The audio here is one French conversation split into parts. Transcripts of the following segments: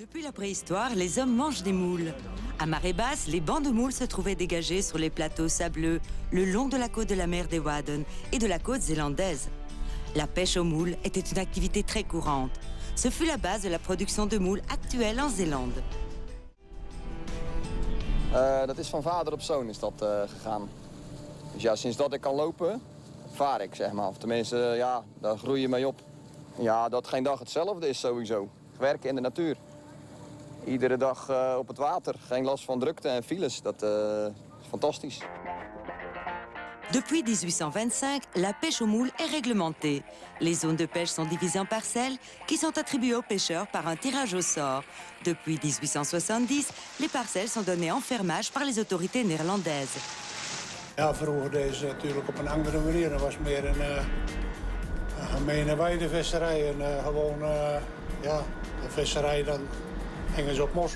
Depuis la préhistoire, les hommes mangent des moules. À marée basse, les bancs de moules se trouvaient dégagés sur les plateaux sableux le long de la côte de la mer des Wadden et de la côte zélandaise. La pêche aux moules était une activité très courante. Ce fut la base de la production de moules actuelle en Zélande. Uh, dat is van vader op zoon is dat uh, gegaan. Dus ja, sinds dat ik kan lopen, vaar ik zeg maar. Of tenminste, ja, daar groei je mee op. Ja, dat geen dag hetzelfde is sowieso. Werken in de natuur. Iedere dag uh, op het water. Geen last van drukte en files. Dat is fantastisch. Depuis 1825, la pêche aux moules est réglementée. Les zones de pêche sont divisées en parcelles qui sont attribuées aux pêcheurs par un tirage au sort. Depuis 1870, les parcelles sont données en fermage par les autorités néerlandaises. Ja, vroeger deden ze natuurlijk op een andere manier. Dat was meer een, uh, een gemene weidevisserij. En uh, gewoon, uh, ja, de visserij, dan gingen ze op. En.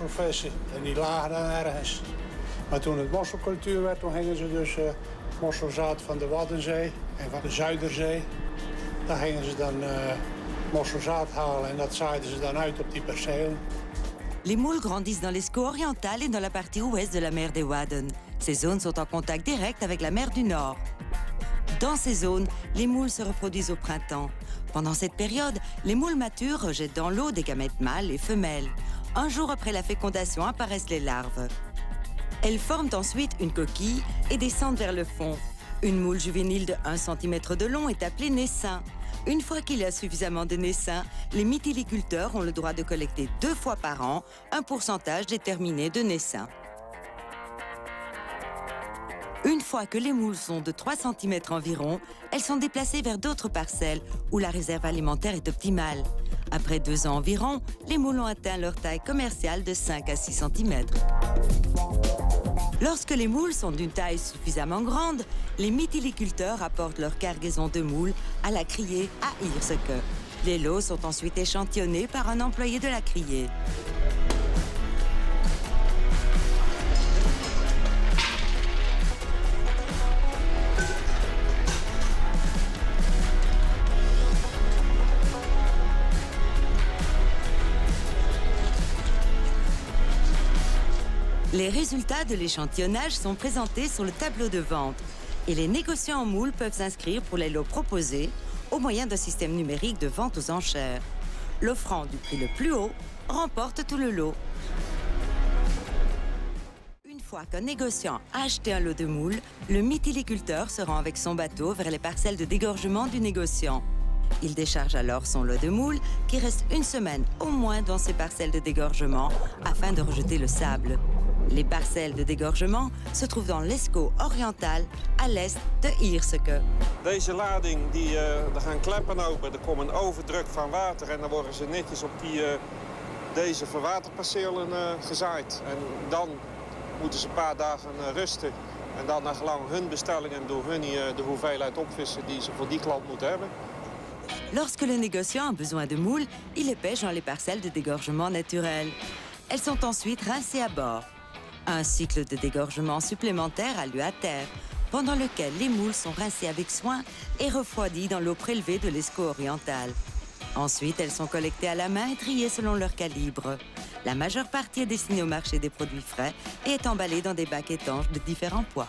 Les moules grandissent dans oriental et dans la partie ouest de la mer des Wadden. Ces zones sont en contact direct avec la mer du Nord. Dans ces zones, les moules se reproduisent au printemps. Pendant cette période, les moules matures rejettent dans l'eau des gamètes mâles et femelles. Un jour après la fécondation apparaissent les larves. Elles forment ensuite une coquille et descendent vers le fond. Une moule juvénile de 1 cm de long est appelée naissin. Une fois qu'il y a suffisamment de naissins, les mytiliculteurs ont le droit de collecter deux fois par an un pourcentage déterminé de naissins. Une fois que les moules sont de 3 cm environ, elles sont déplacées vers d'autres parcelles où la réserve alimentaire est optimale. Après deux ans environ, les moules ont atteint leur taille commerciale de 5 à 6 cm. Lorsque les moules sont d'une taille suffisamment grande, les mytiliculteurs apportent leur cargaison de moules à la criée à Irseke. Les lots sont ensuite échantillonnés par un employé de la criée. Les résultats de l'échantillonnage sont présentés sur le tableau de vente et les négociants en moules peuvent s'inscrire pour les lots proposés au moyen d'un système numérique de vente aux enchères. L'offrant du prix le plus haut remporte tout le lot. Une fois qu'un négociant a acheté un lot de moules, le mytiliculteur se rend avec son bateau vers les parcelles de dégorgement du négociant. Il décharge alors son lot de moules qui reste une semaine au moins dans ces parcelles de dégorgement afin de rejeter le sable. Les parcelles de dégorgement se trouvent dans l'Escaut oriental à l'est de Ierseke. Deze lading, die, uh, er gaan kleppen open, er komt een overdruk van water en dan worden ze netjes op die, uh, deze verwaterpercelen uh, gezaaid. En dan moeten ze een paar dagen rusten. En dan naar gelang hun bestellingen door hun de hoeveelheid opvissen die ze voor die klant moeten hebben. Lorsque le négociant a besoin de moules, il les pêche dans les parcelles de dégorgement naturel. Elles sont ensuite rincées à bord. Un cycle de dégorgement supplémentaire a lieu à terre, pendant lequel les moules sont rincées avec soin et refroidies dans l'eau prélevée de l'escaut oriental. Ensuite, elles sont collectées à la main et triées selon leur calibre. La majeure partie est destinée au marché des produits frais et est emballée dans des bacs étanches de différents poids.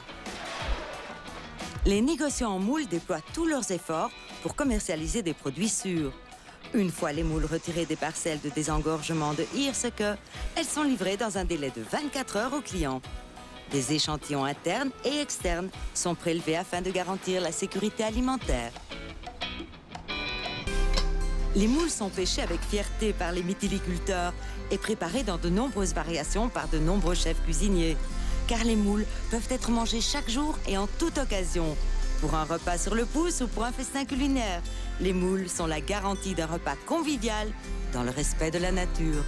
Les négociants en moules déploient tous leurs efforts pour commercialiser des produits sûrs. Une fois les moules retirées des parcelles de désengorgement de Hirseke, elles sont livrées dans un délai de 24 heures aux clients. Des échantillons internes et externes sont prélevés afin de garantir la sécurité alimentaire. Les moules sont pêchées avec fierté par les mytiliculteurs et préparées dans de nombreuses variations par de nombreux chefs cuisiniers. Car les moules peuvent être mangées chaque jour et en toute occasion. Pour un repas sur le pouce ou pour un festin culinaire, les moules sont la garantie d'un repas convivial dans le respect de la nature.